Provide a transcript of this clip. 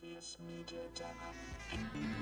Previous Media Demo.